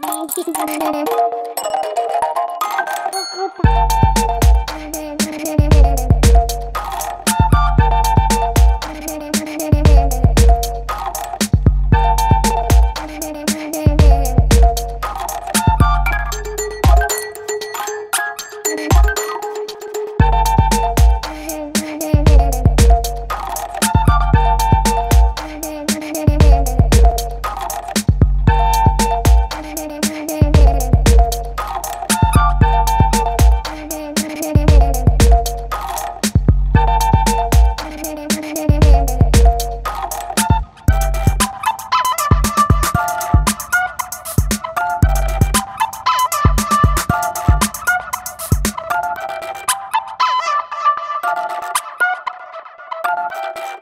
Magic Wonder. you